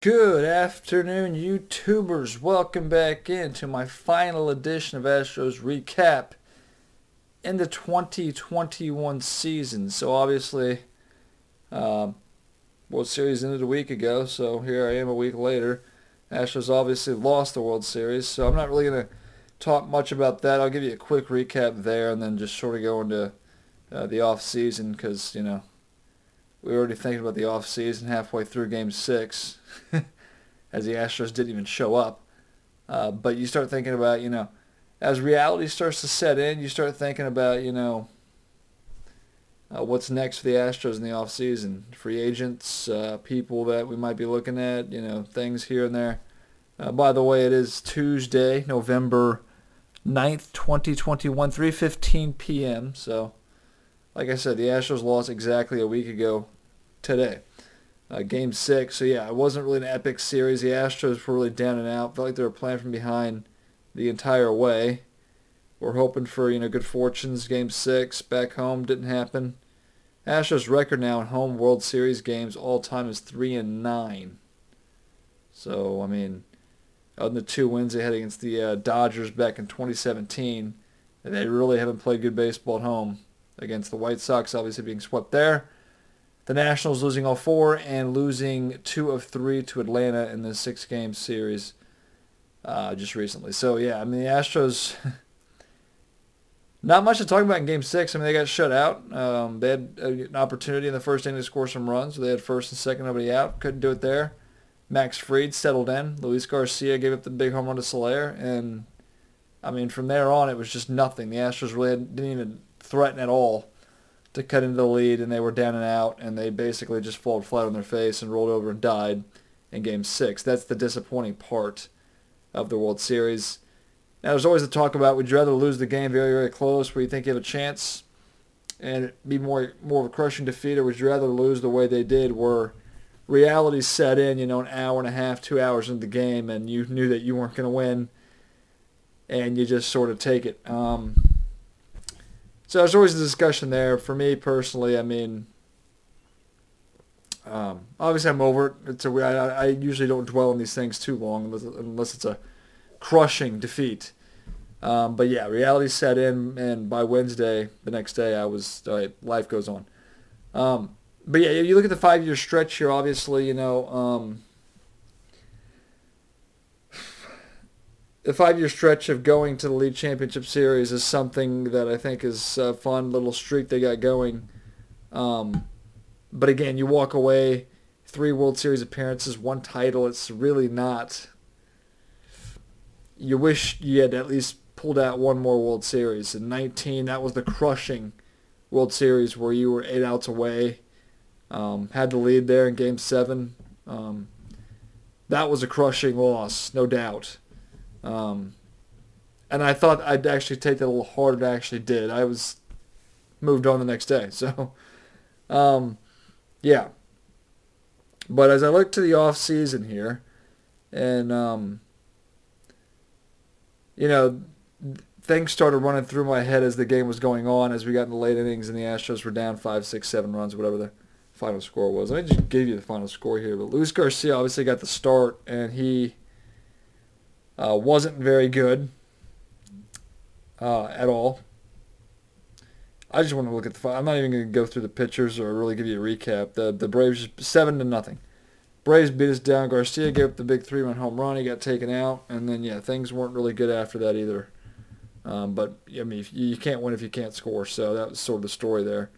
Good afternoon, YouTubers. Welcome back into my final edition of Astros Recap in the 2021 season. So obviously, uh, World Series ended a week ago, so here I am a week later. Astros obviously lost the World Series, so I'm not really going to talk much about that. I'll give you a quick recap there and then just sort of go into uh, the off season because, you know, we were already thinking about the off season halfway through Game Six, as the Astros didn't even show up. Uh, but you start thinking about, you know, as reality starts to set in, you start thinking about, you know, uh, what's next for the Astros in the off season, free agents, uh, people that we might be looking at, you know, things here and there. Uh, by the way, it is Tuesday, November 9th, 2021, 3:15 p.m. So like I said, the Astros lost exactly a week ago today. Uh, game six. So yeah, it wasn't really an epic series. The Astros were really down and out. Felt like they were playing from behind the entire way. We're hoping for you know good fortunes. Game six back home didn't happen. Astros record now in home World Series games all time is three and nine. So I mean, other than the two wins they had against the uh, Dodgers back in 2017, they really haven't played good baseball at home against the White Sox, obviously being swept there. The Nationals losing all four and losing two of three to Atlanta in the six-game series uh, just recently. So, yeah, I mean, the Astros, not much to talk about in Game 6. I mean, they got shut out. Um, they had an opportunity in the first inning to score some runs. They had first and second, nobody out. Couldn't do it there. Max Fried settled in. Luis Garcia gave up the big home run to Soler. And, I mean, from there on, it was just nothing. The Astros really didn't even threaten at all to cut into the lead, and they were down and out, and they basically just fell flat on their face and rolled over and died in Game 6. That's the disappointing part of the World Series. Now, there's always the talk about would you rather lose the game very, very close where you think you have a chance and be more more of a crushing defeat, or would you rather lose the way they did where reality set in, you know, an hour and a half, two hours into the game, and you knew that you weren't going to win, and you just sort of take it. Um, so there's always a discussion there. For me personally, I mean, um, obviously I'm over it. It's a, I, I usually don't dwell on these things too long unless, unless it's a crushing defeat. Um, but yeah, reality set in, and by Wednesday, the next day, I was uh, life goes on. Um, but yeah, you look at the five-year stretch here. Obviously, you know, um, the five-year stretch of going to the league championship series is something that I think is a fun little streak they got going. Um, but again, you walk away, three World Series appearances, one title. It's really not. You wish you had at least pulled out one more World Series. In 19, that was the crushing World Series where you were eight outs away, um, had the lead there in Game 7. Um, that was a crushing loss, no doubt. Um, and I thought I'd actually take that a little harder than I actually did. I was moved on the next day. So, um, yeah. But as I look to the off season here, and um, you know, things started running through my head as the game was going on, as we got in the late innings, and the Astros were down five, six, seven runs, whatever the final score was. Let me just give you the final score here. But Luis Garcia obviously got the start, and he uh, wasn't very good uh, at all. I just want to look at the. I'm not even going to go through the pictures or really give you a recap. The the Braves seven to nothing. Braves beat us down. Garcia gave up the big three-run home run. He got taken out, and then yeah, things weren't really good after that either. Um, but I mean, you can't win if you can't score. So that was sort of the story there.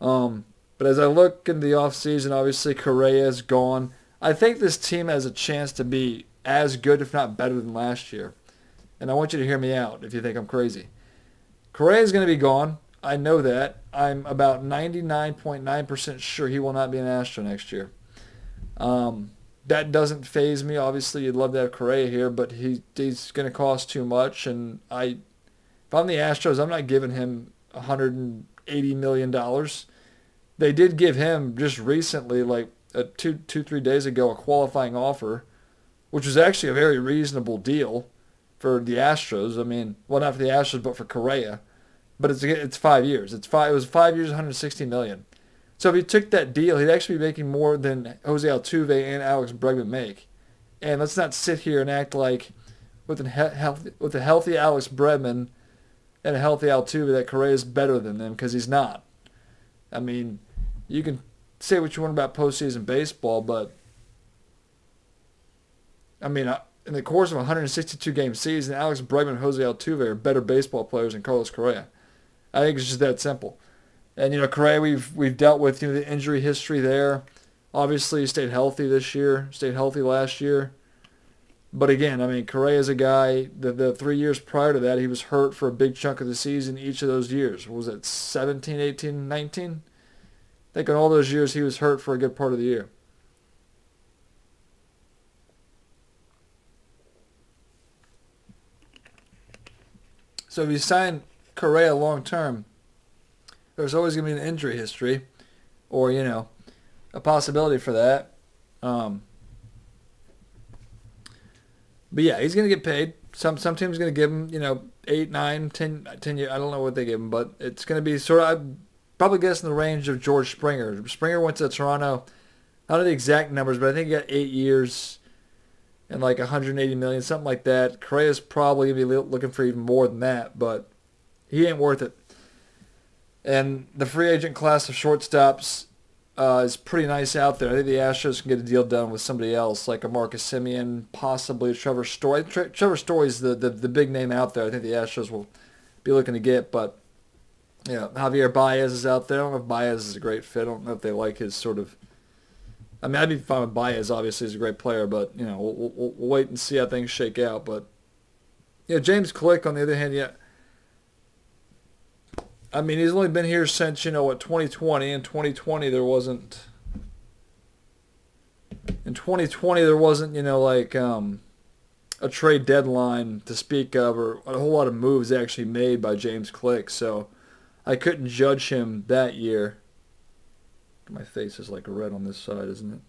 Um, but as I look in the offseason, obviously Correa is gone. I think this team has a chance to be as good, if not better, than last year. And I want you to hear me out if you think I'm crazy. Correa is going to be gone. I know that. I'm about 99.9% sure he will not be an Astro next year. Um, that doesn't faze me. Obviously, you'd love to have Correa here, but he he's going to cost too much. And I, if I'm the Astros, I'm not giving him 180 million dollars. They did give him just recently, like a two two three days ago, a qualifying offer which was actually a very reasonable deal for the Astros. I mean, well, not for the Astros, but for Correa. But it's it's five years. It's five. It was five years, 160 million. So if he took that deal, he'd actually be making more than Jose Altuve and Alex Bregman make. And let's not sit here and act like with a healthy, with a healthy Alex Bregman and a healthy Altuve that Correa is better than them because he's not. I mean, you can say what you want about postseason baseball, but I mean, uh, in the course of a 162 game season, Alex Bregman and Jose Altuve are better baseball players than Carlos Correa. I think it's just that simple. And you know, Correa, we've we've dealt with you know the injury history there. Obviously, he stayed healthy this year, stayed healthy last year. But again, I mean, Correa is a guy. The the three years prior to that, he was hurt for a big chunk of the season each of those years. What was it 17, 18, 19? I think in all those years he was hurt for a good part of the year. So if you sign Correa long term, there's always going to be an injury history, or you know, a possibility for that. Um, but yeah, he's going to get paid. Some some teams going to give him you know eight, nine, ten, ten years. I don't know what they give him, but it's going to be sort of I'd probably guess in the range of George Springer. Springer went to Toronto. I don't know the exact numbers, but I think he got eight years and like 180 million, something like that. Correa's probably gonna be looking for even more than that, but he ain't worth it. And the free agent class of shortstops uh, is pretty nice out there. I think the Astros can get a deal done with somebody else, like a Marcus Semien, possibly a Trevor Story. Tre- Trevor Story's the, the the big name out there. I think the Astros will be looking to get, but yeah, Javier Baez is out there. I don't know if Baez is a great fit. I don't know if they like his sort of I mean, I'd be fine with Baez. Obviously, he's a great player, but you know, we'll, we'll, we'll wait and see how things shake out. But yeah, James Click, on the other hand, yeah. I mean, he's only been here since you know what 2020. In 2020, there wasn't. In 2020, there wasn't you know like um, a trade deadline to speak of, or a whole lot of moves actually made by James Click. So I couldn't judge him that year. My face is like red on this side, isn't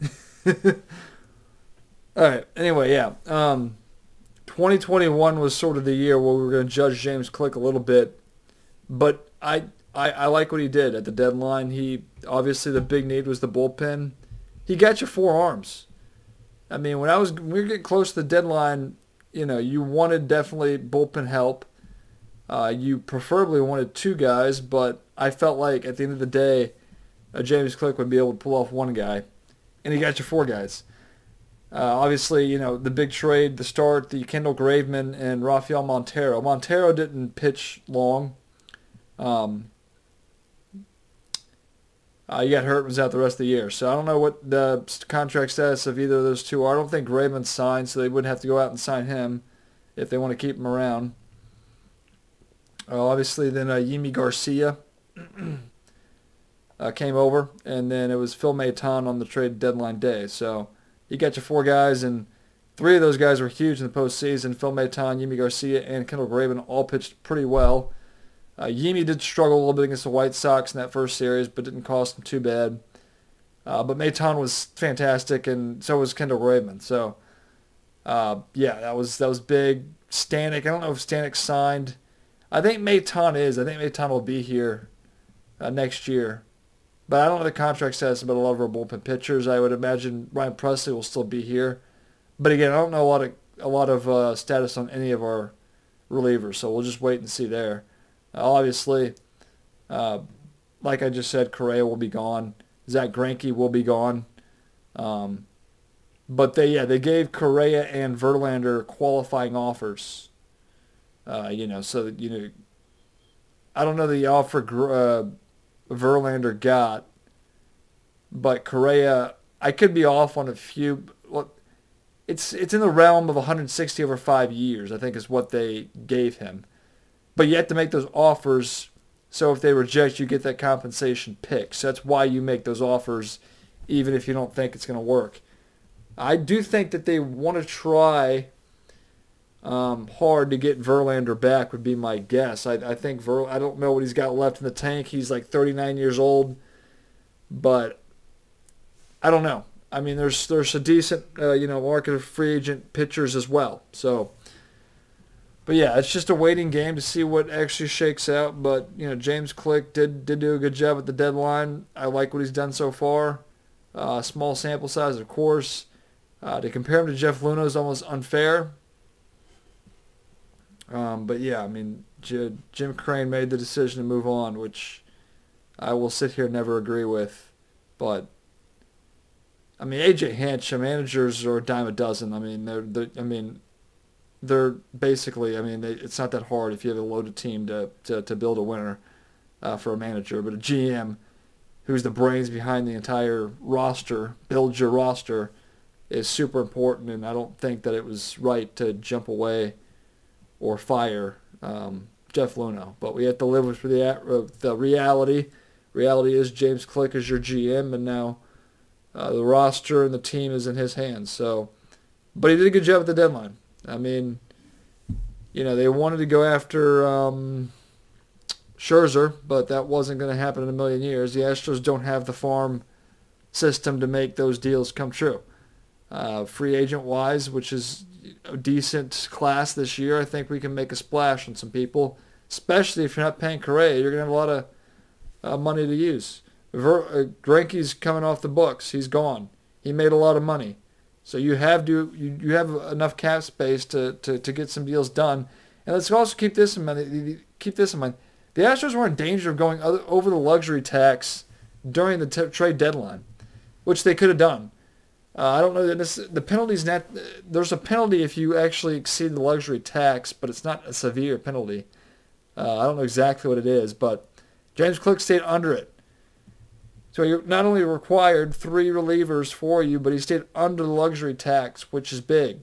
it? All right. Anyway, yeah. Um, 2021 was sort of the year where we were going to judge James Click a little bit, but I, I I like what he did at the deadline. He obviously the big need was the bullpen. He got you four arms. I mean, when I was when we were getting close to the deadline, you know, you wanted definitely bullpen help. Uh, you preferably wanted two guys, but I felt like at the end of the day, James Click would be able to pull off one guy, and he got you four guys. Uh, obviously, you know, the big trade, the start, the Kendall Graveman and Rafael Montero. Montero didn't pitch long. Um, uh, he got hurt was out the rest of the year. So I don't know what the contract status of either of those two are. I don't think Graveman signed, so they wouldn't have to go out and sign him if they want to keep him around. Uh, obviously, then uh, Yimi Garcia. uh, came over, and then it was Phil Maton on the trade deadline day. So you got your four guys, and three of those guys were huge in the postseason. Phil Maton, Yimi Garcia, and Kendall Graveman all pitched pretty well. Uh, Yimi did struggle a little bit against the White Sox in that first series, but didn't cost him too bad. Uh, but Maton was fantastic, and so was Kendall Graveman. So, uh, yeah, that was that was big. Stanek, I don't know if Stanek signed. I think Maton is. I think Maton will be here uh, next year. But I don't know the contract status about a lot of our bullpen pitchers. I would imagine Ryan Pressly will still be here. But again, I don't know a lot of a lot of uh, status on any of our relievers, so we'll just wait and see there. Uh, obviously, uh, like I just said, Correa will be gone. Zack Greinke will be gone. Um, but they yeah they gave Correa and Verlander qualifying offers. Uh, you know, so that you know, I don't know the offer uh, Verlander got, but Correa, I could be off on a few. Well, it's it's in the realm of 160 over five years. I think is what they gave him, but you have to make those offers. So if they reject, you get that compensation pick. So that's why you make those offers, even if you don't think it's going to work. I do think that they want to try um, hard to get Verlander back would be my guess. I, I think Ver, I don't know what he's got left in the tank. He's like 39 years old, but I don't know. I mean, there's there's a decent uh, you know market of free agent pitchers as well. So but yeah, it's just a waiting game to see what actually shakes out. But you know, James Click did did do a good job at the deadline. I like what he's done so far. Uh, small sample size, of course. Uh, to compare him to Jeff Luhnow is almost unfair. Um, but yeah, I mean, J- Jim Crane made the decision to move on, which I will sit here and never agree with. But I mean, AJ Hinch, managers are a dime a dozen. I mean, they're, they're I mean, they're basically, I mean, they, it's not that hard if you have a loaded team to, to, to build a winner uh, for a manager. But a GM who's the brains behind the entire roster, build your roster, is super important. And I don't think that it was right to jump away or fire um, Jeff Luhnow. But we have to live with the, the reality. Reality is James Click is your GM, and now uh, the roster and the team is in his hands. So, but he did a good job at the deadline. I mean, you know, they wanted to go after um, Scherzer, but that wasn't going to happen in a million years. The Astros don't have the farm system to make those deals come true. Uh, free agent wise, which is a decent class this year, I think we can make a splash on some people, especially if you're not paying Correa. You're going to have a lot of uh, money to use. Ver- uh, Greinke's coming off the books. He's gone. He made a lot of money. So you have to you, you have enough cap space to, to, to get some deals done. And let's also keep this in mind. Keep this in mind. The Astros were in danger of going other, over the luxury tax during the t- trade deadline, which they could have done. Uh, I don't know that this, the penalty's not. There's a penalty if you actually exceed the luxury tax, but it's not a severe penalty. Uh, I don't know exactly what it is, but James Click stayed under it. So you not only required three relievers for you, but he stayed under the luxury tax, which is big.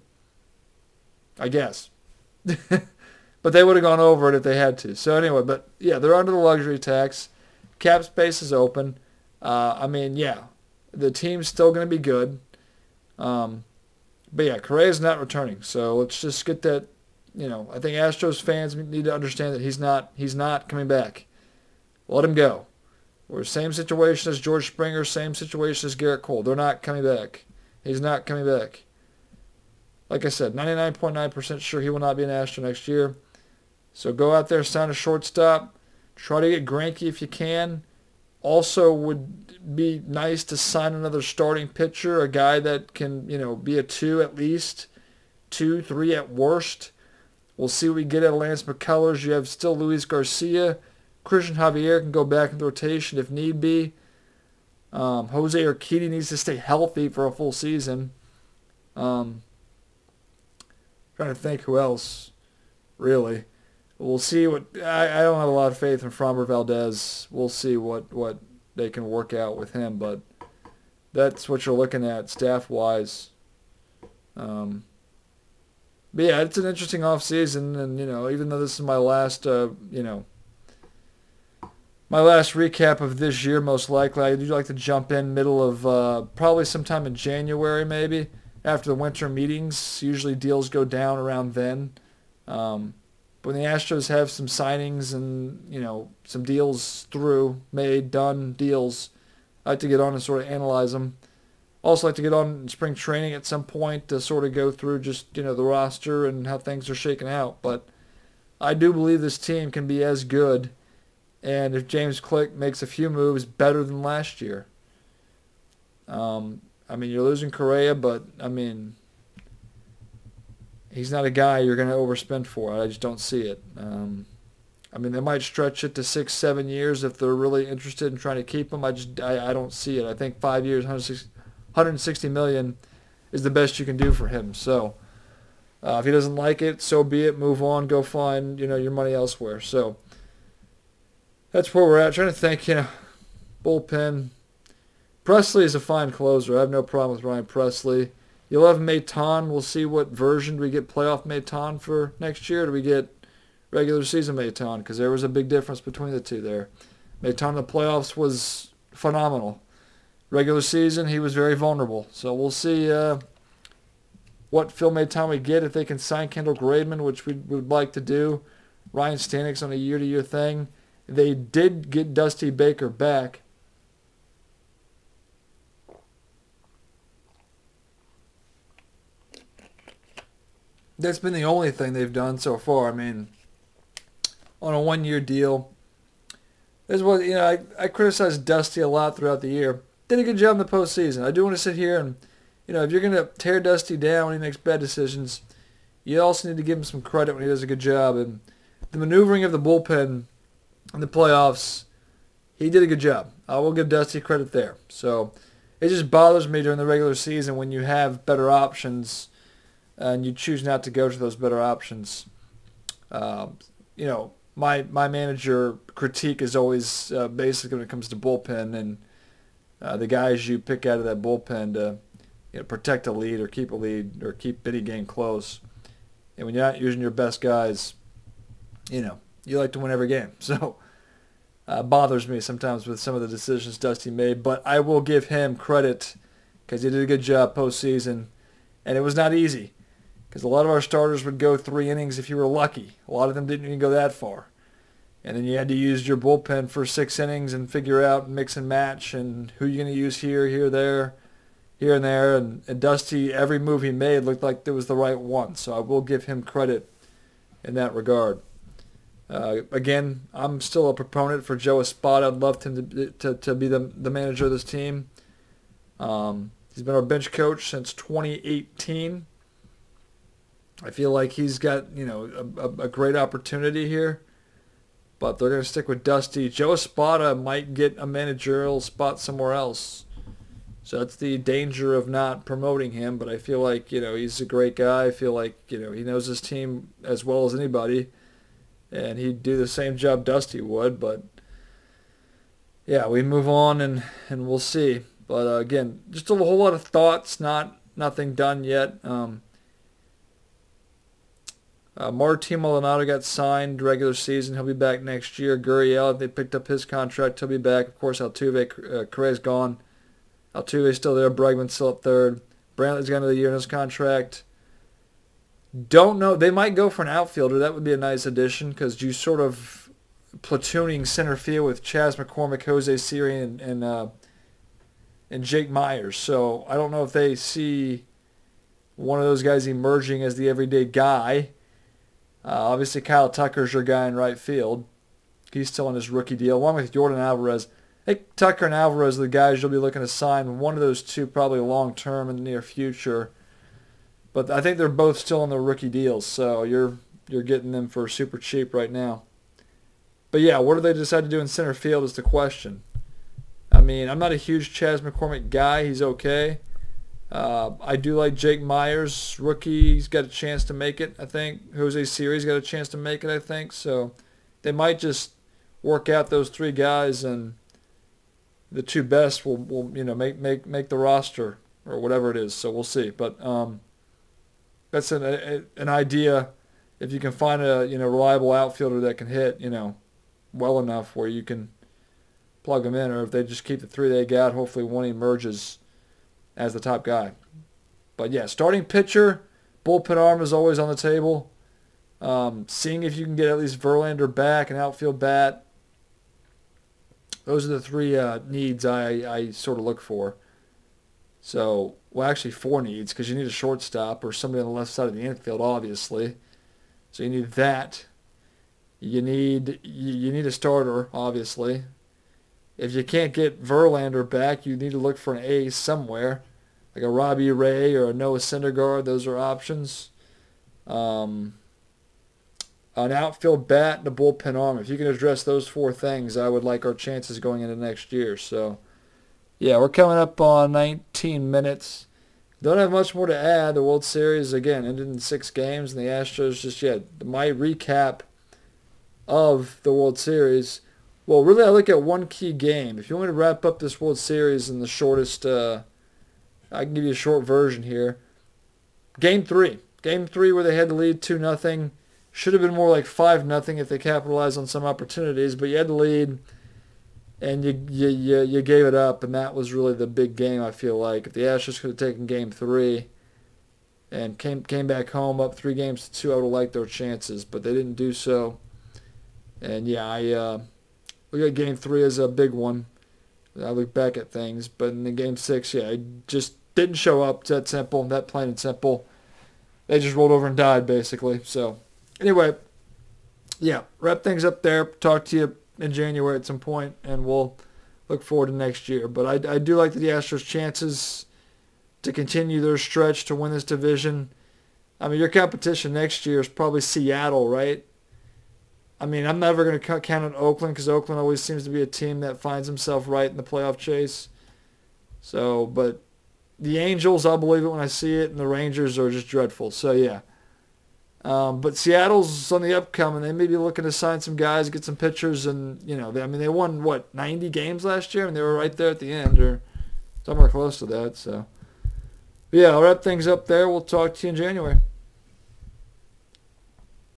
I guess. but they would have gone over it if they had to. So anyway, but yeah, they're under the luxury tax. Cap space is open. Uh, I mean, yeah, the team's still going to be good. Um, but yeah, Correa's not returning. So let's just get that. You know, I think Astros fans need to understand that he's not he's not coming back. Let him go. We're same situation as George Springer, same situation as Gerrit Cole. They're not coming back. He's not coming back. Like I said, 99.9% sure he will not be an Astro next year. So go out there, sign a shortstop. Try to get Greinke if you can. Also would be nice to sign another starting pitcher, a guy that can, you know, be a two at least, two, three at worst. We'll see what we get at Lance McCullers. You have still Luis Garcia. Christian Javier can go back in the rotation if need be. Um, Jose Urquidy needs to stay healthy for a full season. Um, trying to think who else, really. We'll see what I, I don't have a lot of faith in Framber Valdez. We'll see what, what they can work out with him, but that's what you're looking at staff wise. Um, but yeah, it's an interesting off season, and you know, even though this is my last, uh, you know, my last recap of this year, most likely. I do like to jump in middle of uh, probably sometime in January, maybe after the winter meetings. Usually deals go down around then. Um, but when the Astros have some signings and you know some deals through, made, done deals, I like to get on and sort of analyze them. Also like to get on in spring training at some point to sort of go through just you know the roster and how things are shaking out. But I do believe this team can be as good and if James Click makes a few moves better than last year. Um, I mean, you're losing Correa, but I mean, he's not a guy you're going to overspend for. I just don't see it. Um, I mean, they might stretch it to six, seven years if they're really interested in trying to keep him. I just, I, I don't see it. I think five years, 160, 160 million is the best you can do for him. So, uh, if he doesn't like it, so be it. Move on. Go find, you know, your money elsewhere. So that's where we're at. Trying to think, you know, bullpen. Pressly is a fine closer. I have no problem with Ryan Pressly. You'll have Maton. We'll see what version do we get playoff Maton for next year. Do we get regular season Maton? Because there was a big difference between the two there. Maton in the playoffs was phenomenal. Regular season, he was very vulnerable. So we'll see uh, what Phil Maton we get if they can sign Kendall Graveman, which we would like to do. Ryan Stanek's on a year-to-year thing. They did get Dusty Baker back. That's been the only thing they've done so far. I mean, on a one-year deal. This was, you know, I, I criticized Dusty a lot throughout the year. Did a good job in the postseason. I do want to sit here and, you know, if you're going to tear Dusty down when he makes bad decisions, you also need to give him some credit when he does a good job. And the maneuvering of the bullpen in the playoffs, he did a good job. I will give Dusty credit there. So it just bothers me during the regular season when you have better options and you choose not to go to those better options. Um, you know, my my manager critique is always uh, basically when it comes to bullpen and uh, the guys you pick out of that bullpen to you know, protect a lead or keep a lead or keep any game close. And when you're not using your best guys, you know, you like to win every game. So uh, bothers me sometimes with some of the decisions Dusty made, but I will give him credit because he did a good job postseason, and it was not easy because a lot of our starters would go three innings if you were lucky. A lot of them didn't even go that far. And then you had to use your bullpen for six innings and figure out mix and match and who you're going to use here, here, there, here and there. And, and Dusty, every move he made looked like it was the right one. So I will give him credit in that regard. Uh, again, I'm still a proponent for Joe Espada. I'd love him to, to, to be the, the manager of this team. Um, he's been our bench coach since 2018. I feel like he's got, you know, a, a, great opportunity here. But they're going to stick with Dusty. Joe Espada might get a managerial spot somewhere else. So that's the danger of not promoting him. But I feel like, you know, he's a great guy. I feel like, you know, he knows his team as well as anybody and he'd do the same job Dusty would. But yeah, we move on and and we'll see. But uh, again, just a whole lot of thoughts, not nothing done yet. Um, uh, Martin Maldonado got signed regular season. He'll be back next year. Gurriel, they picked up his contract. He'll be back. Of course, Altuve, uh, Correa's gone. Altuve's still there. Bregman's still up third. Brantley's got another year in his contract. Don't know. They might go for an outfielder. That would be a nice addition because you sort of platooning center field with Chas McCormick, Jose Siri, and and, uh, and Jake Meyers. So I don't know if they see one of those guys emerging as the everyday guy. Uh, obviously, Kyle Tucker's your guy in right field. He's still on his rookie deal, along with Yordan Alvarez. Think Tucker and Alvarez are the guys you'll be looking to sign. One of those two probably long term in the near future. But I think they're both still on their rookie deals, so you're you're getting them for super cheap right now. But yeah, what do they decide to do in center field is the question. I mean, I'm not a huge Chas McCormick guy. He's okay. Uh, I do like Jake Meyers, rookie. He's got a chance to make it, I think. Jose Siri's got a chance to make it, I think. So they might just work out those three guys, and the two best will, will you know, make make make the roster or whatever it is. So we'll see. But um, that's an a, an idea. If you can find a you know reliable outfielder that can hit you know well enough where you can plug them in, or if they just keep the three they got, hopefully one emerges as the top guy. But yeah, starting pitcher, bullpen arm is always on the table. Um, seeing if you can get at least Verlander back, an outfield bat. Those are the three uh, needs I, I sort of look for. So well, actually four needs because you need a shortstop or somebody on the left side of the infield, obviously. So you need that. You need you need a starter, obviously. If you can't get Verlander back, you need to look for an ace somewhere, like a Robbie Ray or a Noah Syndergaard. Those are options. Um, an outfield bat and a bullpen arm. If you can address those four things, I would like our chances going into next year. So. Yeah, we're coming up on 19 minutes. Don't have much more to add. The World Series, again, ended in six games, and the Astros just yet. My recap of the World Series, well, really I look at one key game. If you want to wrap up this World Series in the shortest, uh, I can give you a short version here. Game three. Game three where they had the lead 2 nothing. Should have been more like 5 nothing if they capitalized on some opportunities, but you had the lead and you, you, you, you gave it up, and that was really the big game, I feel like. If the Astros could have taken game three and came, came back home up three games to two, I would have liked their chances, but they didn't do so. And, yeah, I uh, look at game three as a big one. I look back at things, but in the game six, yeah, I just didn't show up. That simple, that plain and simple. they just rolled over and died basically. So anyway, yeah, wrap things up there. Talk to you in January at some point, and we'll look forward to next year. But I, I do like the Astros' chances to continue their stretch to win this division. I mean, your competition next year is probably Seattle, right? I mean, I'm never going to count on Oakland because Oakland always seems to be a team that finds himself right in the playoff chase. So, but the Angels, I'll believe it when I see it, and the Rangers are just dreadful. So, yeah. Um, but Seattle's on the upcoming. They may be looking to sign some guys, get some pitchers, and you know, they, I mean, they won what 90 games last year, and they were right there at the end, or somewhere close to that. So, but yeah, I'll wrap things up there. We'll talk to you in January.